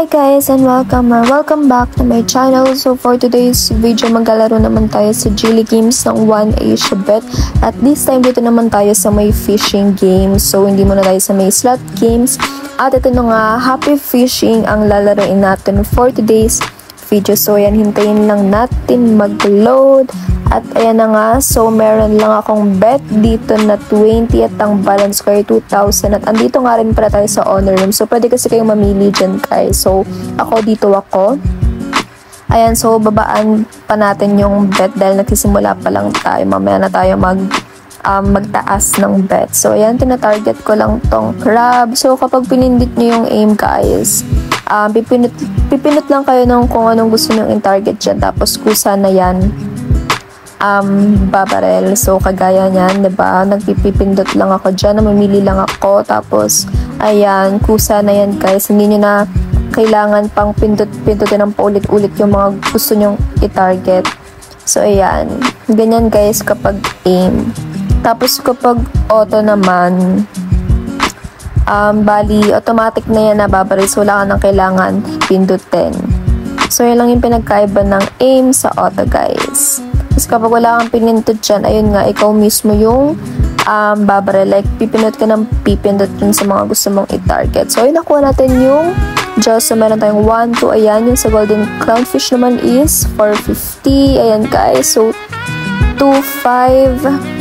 Hi guys and welcome or welcome back to my channel. So for today's video, maglalaro naman tayo sa Jilly Games ng 1 Asia Bet. At this time, dito naman tayo sa may fishing games. So hindi muna tayo sa may slot games. At ito nga, happy fishing ang lalaroin natin for today's video. So yan, hintayin lang natin mag-load. At ayan na nga, so meron lang akong bet dito na 20 at ang balance ko ay 2,000. At andito nga rin para tayo sa honor room. So pwede kasi kayong mamili dyan guys. So ako dito ako. Ayan, so babaan pa natin yung bet dahil nagsisimula pa lang tayo. Mamaya na tayo mag um, magtaas ng bet. So, ayan, tina-target ko lang tong crab. So, kapag pinindit nyo yung aim, guys, um, pipinot, pipinot lang kayo ng kung anong gusto nyo in-target dyan. Tapos, kusa na yan um, babarel. So, kagaya niyan, ba diba? Nagpipindot lang ako dyan, namimili lang ako. Tapos, ayan, kusa na yan guys. Hindi nyo na kailangan pang pindot-pindutin ng paulit-ulit yung mga gusto nyong i-target. So, ayan. Ganyan guys kapag aim. Tapos, kapag auto naman, um, bali, automatic na yan na babaril. So, wala ka nang kailangan pindutin. So, yun lang yung pinagkaiba ng aim sa auto guys. Tapos kapag wala kang pinindot dyan, ayun nga, ikaw mismo yung um, babarel. Like, pipindot ka ng pipindot dun sa mga gusto mong i-target. So, ayun, nakuha natin yung Just so meron tayong 1, 2, ayan. Yung sa golden clownfish naman is 450. Ayan, guys. So, 2, 5.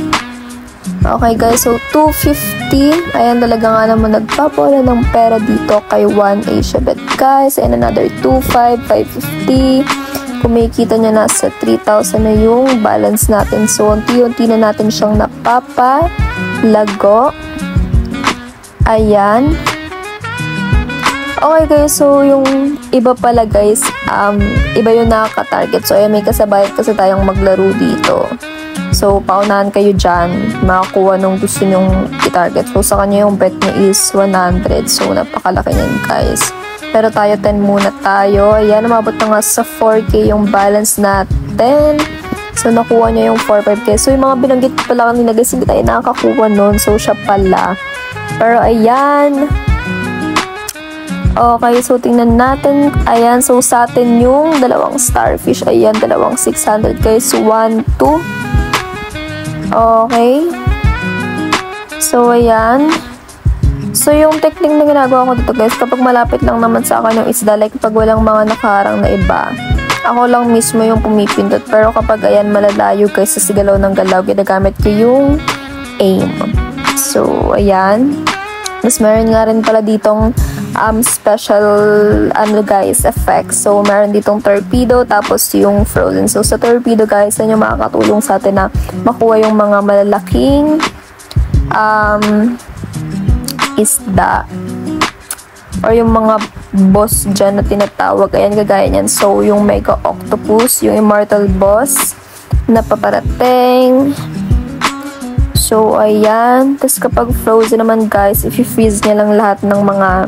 Okay, guys. So, 250. Ayan, talaga nga naman nagpapola ng pera dito kay 1 Asia Bet, guys. And another 2, 5, 550 kumikita niya nasa 3,000 na yung balance natin. So, unti-unti na natin siyang napapalago. Ayan. Okay guys, so yung iba pala guys, um, iba yung nakaka-target. So, ayan, may kasabayat kasi tayong maglaro dito. So, paunahan kayo dyan, makakuha nung gusto nyong i-target. So, sa kanya yung bet niya is 100. So, napakalaki niyan guys. Pero tayo 10 muna tayo. Ayan, umabot na nga sa 4K yung balance natin. So, nakuha niya yung 4-5K. So, yung mga binanggit pala kanina guys, hindi tayo nakakakuha nun. So, siya pala. Pero, ayan. Okay, so tingnan natin. Ayan, so sa atin yung dalawang starfish. Ayan, dalawang 600 guys. 1, 2. Okay. So, ayan. So, yung technique na ginagawa ko dito guys, kapag malapit lang naman sa akin yung isda, like pag walang mga nakaharang na iba, ako lang mismo yung pumipindot. Pero kapag ayan, malalayo guys sa sigalaw ng galaw, ginagamit ko yung aim. So, ayan. Mas meron nga rin pala ditong um, special ano guys, effect. So, meron ditong torpedo, tapos yung frozen. So, sa torpedo guys, yan yung makakatulong sa atin na makuha yung mga malalaking um, isda or yung mga boss dyan na tinatawag. Ayan, kagaya niyan. So, yung Mega Octopus, yung Immortal Boss na paparating. So, ayan. Tapos kapag frozen naman, guys, if you freeze niya lang lahat ng mga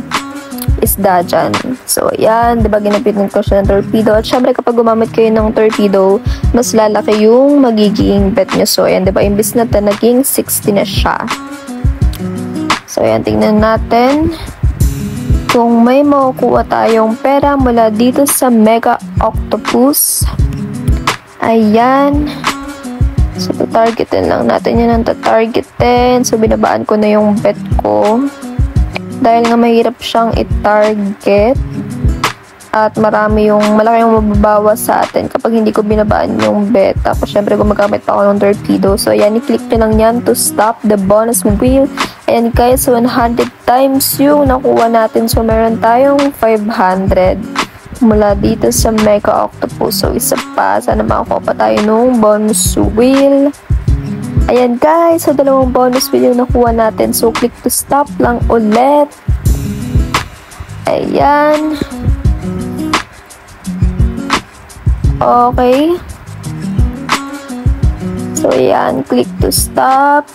isda dyan. So, ayan. Diba, ginapitin ko siya ng torpedo. At syempre, kapag gumamit kayo ng torpedo, mas lalaki yung magiging bet nyo. So, ayan. Diba, imbis na naging 60 na siya. So, ayan, tingnan natin kung may makukuha tayong pera mula dito sa Mega Octopus. Ayan. So, targetin lang natin yan ang tatargetin. So, binabaan ko na yung bet ko. Dahil nga mahirap siyang i-target at marami yung, malaki yung mababawas sa atin kapag hindi ko binabaan yung bet. Tapos, syempre, gumagamit pa ako ng torpedo. So, ayan, i-click nyo lang yan to stop the bonus wheel. Ayan, guys, 100 times yung nakuha natin. So, meron tayong 500 mula dito sa Mega Octopus. So, isa pa. Sana makakuha tayo nung bonus wheel. Ayan, guys. So, dalawang bonus wheel yung nakuha natin. So, click to stop lang ulit. Ayan. Okay. So, yan. Click to stop.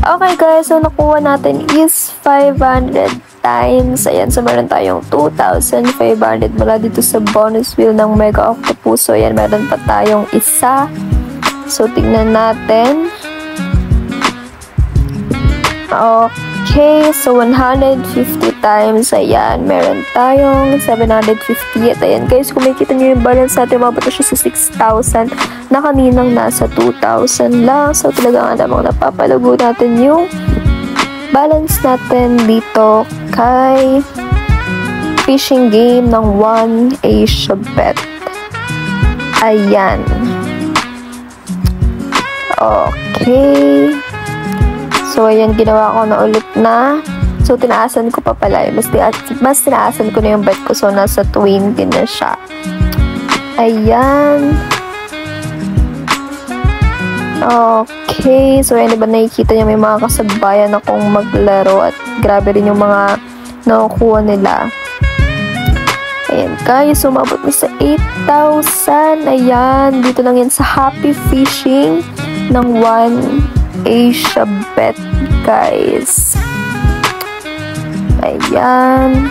Okay, guys. So, nakuha natin is 500 times. Ayan. So, meron tayong 2,500 mula dito sa bonus wheel ng Mega Octopus. So, ayan. Meron pa tayong isa. So, tingnan natin. Okay. So, 150 times, ayan, meron tayong 750. At ayan guys, kung makikita nyo yung balance natin, mabata siya sa 6,000 na kaninang nasa 2,000 lang. So talaga nga namang napapalago natin yung balance natin dito kay fishing game ng 1 Asia Bet. Ayan. Okay. So, ayan, ginawa ko na ulit na. So, tinaasan ko pa pala. Mas, mas tinaasan ko na yung bet ko. So, nasa 20 na siya. Ayan. Okay. So, ayan, diba nakikita niya may mga kasagbayan akong maglaro at grabe rin yung mga nakukuha nila. Ayan guys, sumabot na sa 8,000. Ayan, dito lang yan sa Happy Fishing ng 1 Asia Bet, guys. Ayan.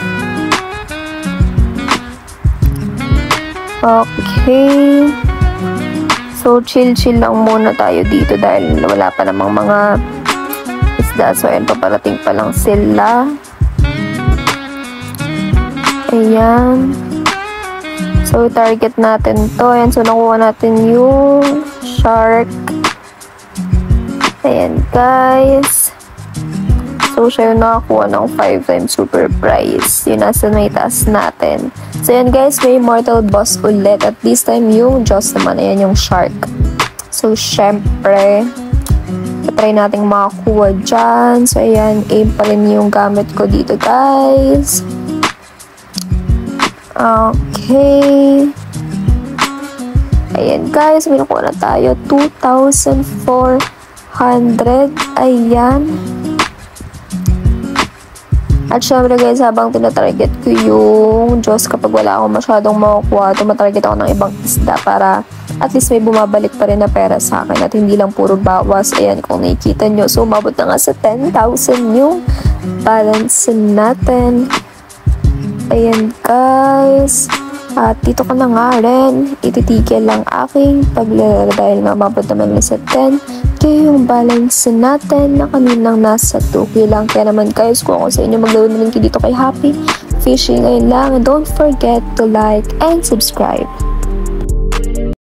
Okay. So, chill-chill lang muna tayo dito dahil wala pa namang mga isda. So, ayan, paparating pa lang sila. Ayan. So, target natin to. Ayan, so nakuha natin yung shark. Ayan, guys. So, siya yung nakakuha ng 5 times super prize. Yun nasa may taas natin. So, ayan guys, may mortal boss ulit. At this time, yung Joss naman. Ayan yung shark. So, syempre, try nating makakuha dyan. So, ayan, aim pa rin yung gamit ko dito, guys. Okay. Ayan, guys, may nakuha na tayo. 2,004 100. Ayan. At syempre guys, habang tinatarget ko yung Diyos kapag wala akong masyadong makukuha, tumatarget ako ng ibang isda para at least may bumabalik pa rin na pera sa akin at hindi lang puro bawas. Ayan, kung nakikita nyo. So, umabot na nga sa 10,000 yung balance natin. Ayan, guys. At dito ko na nga rin, ititigil lang aking paglalaro dahil nga umabot naman na sa 10 kaya yung balance natin na kaninang nasa 2 lang. Kaya naman guys, kung ako sa inyo maglaro na rin dito kay Happy Fishing, ayun lang. Don't forget to like and subscribe.